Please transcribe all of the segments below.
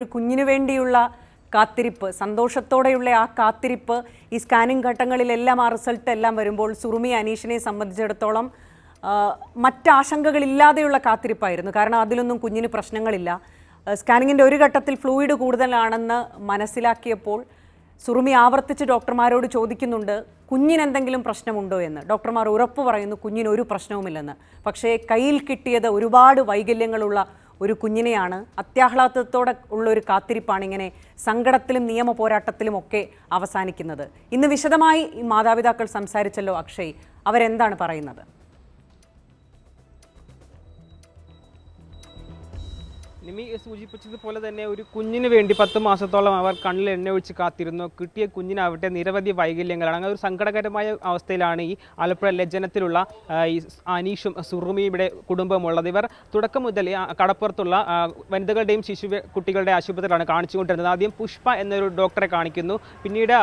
ഒരു കുഞ്ഞിനു വേണ്ടിയുള്ള കാത്തിരിപ്പ് സന്തോഷത്തോടെയുള്ള ആ കാത്തിരിപ്പ് ഈ സ്കാനിങ് ഘട്ടങ്ങളിലെല്ലാം ആ റിസൾട്ട് എല്ലാം വരുമ്പോൾ സുറുമി അനീഷിനെ സംബന്ധിച്ചിടത്തോളം മറ്റാശങ്കകളില്ലാതെയുള്ള കാത്തിരിപ്പായിരുന്നു. കാരണം അതിലൊന്നും കുഞ്ഞിന് പ്രശ്നങ്ങളില്ല. സ്കാനിങ്ങിന്റെ ഒരു ഘട്ടത്തിൽ ഫ്ലൂയിഡ് കൂടുതലാണെന്ന് മനസ്സിലാക്കിയപ്പോൾ സുറുമി ആവർത്തിച്ച് ഡോക്ടർമാരോട് ചോദിക്കുന്നുണ്ട് കുഞ്ഞിനെന്തെങ്കിലും പ്രശ്നമുണ്ടോ എന്ന്? ഡോക്ടർമാർ ഉറപ്പ് പറയുന്നു കുഞ്ഞിന് ഒരു പ്രശ്നവുമില്ലെന്ന്. പക്ഷേ കയ്യിൽ കിട്ടിയത് ഒരുപാട് വൈകല്യങ്ങളുള്ള ഒരു കുഞ്ഞിനെയാണ്. അത്യാഹ്ലാദത്തോടെ ഉള്ള ഒരു കാത്തിരിപ്പാണ് ഇങ്ങനെ സങ്കടത്തിലും നിയമ പോരാട്ടത്തിലും ഒക്കെ അവസാനിക്കുന്നത്. ഇന്ന് വിശദമായി മാതാപിതാക്കൾ സംസാരിച്ചല്ലോ അക്ഷയ്. അവരെന്താണ് പറയുന്നത്? നിമി സൂചിപ്പിച്ചതുപോലെ തന്നെ ഒരു കുഞ്ഞിന് വേണ്ടി പത്ത് മാസത്തോളം അവർ കണ്ണിൽ എണ്ണ ഒഴിച്ച് കാത്തിരുന്നു. കിട്ടിയ കുഞ്ഞിനാവട്ടെ നിരവധി വൈകല്യങ്ങളാണ് അങ്ങനെ ഒരു സങ്കടകരമായ അവസ്ഥയിലാണ് ഈ ആലപ്പുഴ ലജ്ജനത്തിലുള്ള ഈ അനീഷും സുറുമിയും ഇവിടെ കുടുംബമുള്ളത്. ഇവർ തുടക്കം മുതൽ കടപ്പുറത്തുള്ള വനിതകളുടെയും ശിശു കുട്ടികളുടെ ആശുപത്രിയിലാണ് കാണിച്ചുകൊണ്ടിരുന്നത്. ആദ്യം പുഷ്പ എന്നൊരു ഡോക്ടറെ കാണിക്കുന്നു. പിന്നീട്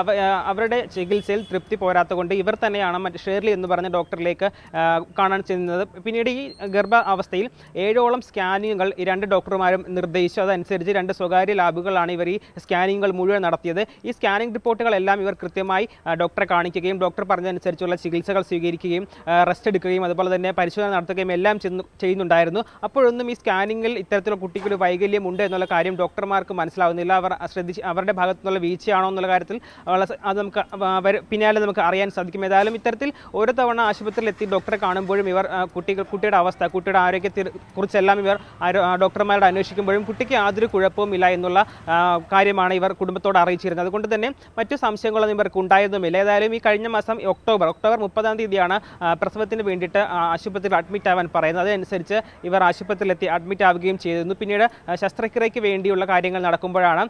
അവരുടെ ചികിത്സയിൽ തൃപ്തി പോരാത്തതുകൊണ്ട് ഇവർ തന്നെയാണ് മറ്റ് ഷേർലി എന്ന് പറഞ്ഞ ഡോക്ടറിലേക്ക് കാണാൻ ചെല്ലുന്നത് പിന്നീട് ഈ ഗർഭ അവസ്ഥയിൽ ഏഴോളം സ്കാനിങ്ങുകൾ രണ്ട് ഡോക്ടർമാരും നിർദ്ദേശിച്ചു. അതനുസരിച്ച് രണ്ട് സ്വകാര്യ ലാബുകളാണ് ഇവർ ഈ സ്കാനിങ്ങുകൾ മുഴുവൻ നടത്തിയത്. ഈ സ്കാനിംഗ് റിപ്പോർട്ടുകളെല്ലാം ഇവർ കൃത്യമായി ഡോക്ടറെ കാണിക്കുകയും ഡോക്ടർ പറഞ്ഞതനുസരിച്ചുള്ള ചികിത്സകൾ സ്വീകരിക്കുകയും റെസ്റ്റ് എടുക്കുകയും അതുപോലെ തന്നെ പരിശോധന നടത്തുകയും എല്ലാം ചെയ്യുന്നുണ്ടായിരുന്നു. അപ്പോഴൊന്നും ഈ സ്കാനിങ്ങിൽ ഇത്തരത്തിലുള്ള കുട്ടിക്കൊരു വൈകല്യം ഉണ്ട് എന്നുള്ള കാര്യം ഡോക്ടർമാർക്ക് മനസ്സിലാവുന്നില്ല. അവർ ശ്രദ്ധിച്ച് അവരുടെ ഭാഗത്തു നിന്നുള്ള വീഴ്ചയാണോ എന്നുള്ള കാര്യത്തിൽ അത് നമുക്ക് പിന്നാലെ നമുക്ക് അറിയാൻ സാധിക്കും. ഏതായാലും ഇത്തരത്തിൽ ഓരോ തവണ ആശുപത്രിയിൽ എത്തി ഡോക്ടറെ കാണുമ്പോഴും ഇവർ കുട്ടികൾ കുട്ടിയുടെ അവസ്ഥ കുട്ടിയുടെ ആരോഗ്യത്തെ കുറിച്ചെല്ലാം ഇവർ ഡോക്ടർമാരുടെ ഡോക്ടർമാരോട് അന്വേഷിക്കുമ്പോഴും കുട്ടിക്ക് യാതൊരു കുഴപ്പവും ഇല്ല എന്നുള്ള കാര്യമാണ് ഇവർ കുടുംബത്തോട് അറിയിച്ചിരുന്നത്. അതുകൊണ്ട് തന്നെ മറ്റു സംശയങ്ങളൊന്നും ഇവർക്ക് ഉണ്ടായതുമില്ല. ഏതായാലും ഈ കഴിഞ്ഞ മാസം ഒക്ടോബർ ഒക്ടോബർ മുപ്പതാം തീയതിയാണ് പ്രസവത്തിന് വേണ്ടിയിട്ട് ആശുപത്രിയിൽ അഡ്മിറ്റ് ആവാൻ പറയുന്നത്. അതനുസരിച്ച് ഇവർ ആശുപത്രിയിലെത്തി അഡ്മിറ്റ് ആവുകയും ചെയ്തിരുന്നു. പിന്നീട് ശസ്ത്രക്രിയയ്ക്ക് വേണ്ടിയുള്ള കാര്യങ്ങൾ നടക്കുമ്പോഴാണ്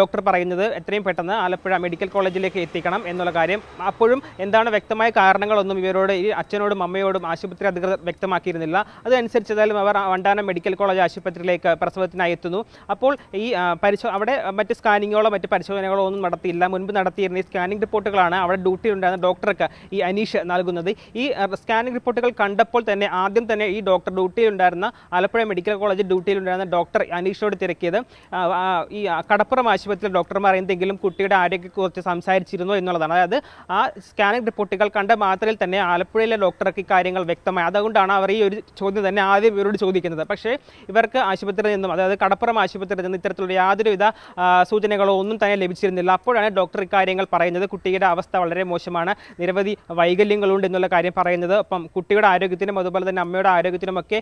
ഡോക്ടർ പറയുന്നത് എത്രയും പെട്ടെന്ന് ആലപ്പുഴ മെഡിക്കൽ കോളേജിലേക്ക് എത്തിക്കണം എന്നുള്ള കാര്യം. അപ്പോഴും എന്താണ് വ്യക്തമായ കാരണങ്ങളൊന്നും ഇവരോട് ഈ അച്ഛനോടും അമ്മയോടും ആശുപത്രി അധികൃതർ വ്യക്തമാക്കിയിരുന്നില്ല. അതനുസരിച്ച് ഏതായാലും അവർ വണ്ടാനം മെഡിക്കൽ കോളേജ് ആശുപത്രിയിലേക്ക് പ്രസവത്തിനായി എത്തുന്നു അപ്പോൾ ഈ പരിശോ അവിടെ മറ്റ് സ്കാനിങ്ങുകളോ മറ്റ് പരിശോധനകളോ ഒന്നും നടത്തിയില്ല. മുൻപ് നടത്തിയിരുന്ന ഈ സ്കാനിംഗ് റിപ്പോർട്ടുകളാണ് അവിടെ ഡ്യൂട്ടി ഉണ്ടായിരുന്ന ഡോക്ടർക്ക് ഈ അനീഷ് നൽകുന്നത്. ഈ സ്കാനിംഗ് റിപ്പോർട്ടുകൾ കണ്ടപ്പോൾ തന്നെ ആദ്യം തന്നെ ഈ ഡോക്ടർ ഡ്യൂട്ടിയിലുണ്ടായിരുന്ന ആലപ്പുഴ മെഡിക്കൽ കോളേജ് ഡ്യൂട്ടിയിലുണ്ടായിരുന്ന ഡോക്ടർ അനീഷിനോട് തിരക്കിയത്. ഈ കടപ്പുറം ആശുപത്രിയിലെ ഡോക്ടർമാർ എന്തെങ്കിലും കുട്ടിയുടെ ആരോഗ്യത്തെക്കുറിച്ച് സംസാരിച്ചിരുന്നോ എന്നുള്ളതാണ്. അതായത് ആ സ്കാനിംഗ് റിപ്പോർട്ടുകൾ കണ്ട മാത്രയിൽ തന്നെ ആലപ്പുഴയിലെ ഡോക്ടർക്ക് കാര്യങ്ങൾ വ്യക്തമായി. അതുകൊണ്ടാണ് അവർ ഈ ഒരു ചോദ്യം തന്നെ ആദ്യം ഇവരോട് ചോദിക്കുന്നത്. പക്ഷേ ഇവർക്ക് ആശുപത്രിയിൽ നിന്നും അതായത് കടപ്പുറം ആശുപത്രിയിൽ നിന്ന് ഇത്തരത്തിലുള്ള യാതൊരുവിധ സൂചനകളോ ഒന്നും തന്നെ ലഭിച്ചിരുന്നില്ല. അപ്പോഴാണ് ഡോക്ടർ ഇക്കാര്യങ്ങൾ പറയുന്നത്. കുട്ടിയുടെ അവസ്ഥ വളരെ മോശമാണ്. നിരവധി വൈകല്യങ്ങളുണ്ട് എന്നുള്ള കാര്യം പറയുന്നത്. അപ്പം കുട്ടിയുടെ ആരോഗ്യത്തിനും അതുപോലെ തന്നെ അമ്മയുടെ ആരോഗ്യത്തിനുമൊക്കെ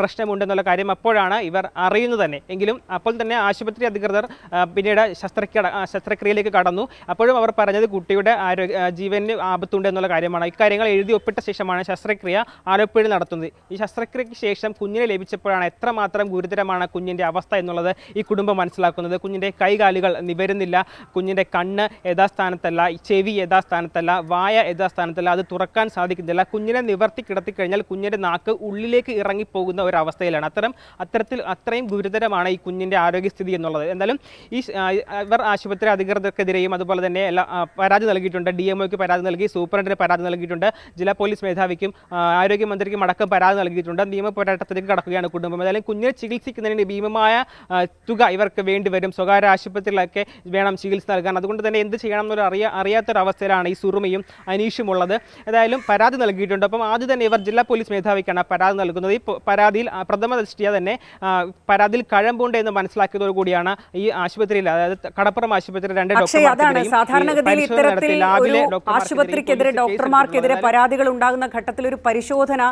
പ്രശ്നമുണ്ടെന്നുള്ള കാര്യം അപ്പോഴാണ് ഇവർ അറിയുന്നത് തന്നെ. എങ്കിലും അപ്പോൾ തന്നെ ആശുപത്രി അധികൃതർ പിന്നീട് ശസ്ത്രക്രിയ ശസ്ത്രക്രിയയിലേക്ക് കടന്നു. അപ്പോഴും അവർ പറഞ്ഞത് കുട്ടിയുടെ ആരോഗ്യ ജീവന് ആപത്തുണ്ട് എന്നുള്ള കാര്യമാണ്. ഇക്കാര്യങ്ങൾ എഴുതി ഒപ്പിട്ട ശേഷമാണ് ശസ്ത്രക്രിയ ആലപ്പുഴയിൽ നടത്തുന്നത്. ഈ ശസ്ത്രക്രിയയ്ക്ക് ശേഷം കുഞ്ഞിനെ ലഭിച്ചപ്പോഴാണ് എത്രമാത്രം ഗുരുതരമാണ് കുഞ്ഞിന്റെ അവസ്ഥ എന്നുള്ളത് ഈ കുടുംബം മനസ്സിലാക്കുന്നത്. കുഞ്ഞിന്റെ കൈകാലുകൾ നിവരുന്നില്ല. കുഞ്ഞിന്റെ കണ്ണ് യഥാസ്ഥാനത്തല്ല ചെവി യഥാസ്ഥാനത്തല്ല വായ യഥാസ്ഥാനത്തല്ല. അത് തുറക്കാൻ സാധിക്കുന്നില്ല. കുഞ്ഞിനെ നിവർത്തി കിടത്തി കഴിഞ്ഞാൽ കുഞ്ഞിന്റെ നാക്ക് ഉള്ളിലേക്ക് ഇറങ്ങിപ്പോകുന്ന ഒരു അവസ്ഥയിലാണ് അത്തരം അത്തരത്തിൽ അത്രയും ഗുരുതരമാണ് ഈ കുഞ്ഞിന്റെ ആരോഗ്യസ്ഥിതി എന്നുള്ളത്. എന്തായാലും ഈ ഇവർ ആശുപത്രി അധികൃതർക്കെതിരെയും അതുപോലെ തന്നെ എല്ലാ പരാതി നൽകിയിട്ടുണ്ട്. ഡി എം ഒക്ക് പരാതി നൽകി സൂപ്രണ്ടിന് പരാതി നൽകിയിട്ടുണ്ട്. ജില്ലാ പോലീസ് മേധാവിക്കും ആരോഗ്യമന്ത്രിക്കും അടക്കം പരാതി നൽകിയിട്ടുണ്ട്. നിയമപോരാട്ടത്തിലേക്ക് കടക്കുകയാണ് കുടുംബം. ഏതായാലും കുഞ്ഞിനെ ചികിത്സിക്കുന്നതിന് ഭീമമായ തുക ഇവർക്ക് വേണ്ടി വരും. സ്വകാര്യ ആശുപത്രിയിലൊക്കെ വേണം ചികിത്സ നൽകാൻ. അതുകൊണ്ട് തന്നെ എന്ത് ചെയ്യണം എന്നൊരു അറിയാ അറിയാത്തൊരവസ്ഥയിലാണ് ഈ സുറുമയും അനീഷും ഉള്ളത്. ഏതായാലും പരാതി നൽകിയിട്ടുണ്ട്. അപ്പം ആദ്യം തന്നെ ഇവർ ജില്ലാ പോലീസ് മേധാവിക്കാണ് പരാതി നൽകുന്നത്. ഈ പരാതിയിൽ പ്രഥമ ദൃഷ്ടിയ തന്നെ പരാതിയിൽ കഴമ്പുണ്ട് എന്ന് മനസ്സിലാക്കിയതോടുകൂടിയാണ് ഈ ആശുപത്രിയിൽ അതായത് കടപ്പുറം ആശുപത്രിയിൽ രണ്ട് ഡോക്ടർമാർക്കെതിരെയും ആശുപത്രിക്കെതിരെ ഡോക്ടർമാർക്കെതിരെ പരാതികൾ ഉണ്ടാകുന്ന ഘട്ടത്തിൽ ഒരു പരിശോധന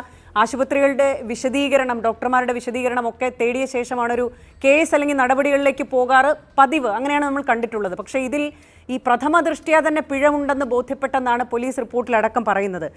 ആശുപത്രികളുടെ വിശദീകരണം ഡോക്ടർമാരുടെ വിശദീകരണം ഒക്കെ തേടിയ ശേഷമാണ് ഒരു കേസ് അല്ലെങ്കിൽ നടപടികളിലേക്ക് പോകാറ് പതിവ്. അങ്ങനെയാണ് നമ്മൾ കണ്ടിട്ടുള്ളത്. പക്ഷേ ഇതിൽ ഈ പ്രഥമ ദൃഷ്ട്യാ തന്നെ പിഴവുണ്ടെന്ന് ബോധ്യപ്പെട്ടെന്നാണ് പോലീസ് റിപ്പോർട്ടിലടക്കം പറയുന്നത്.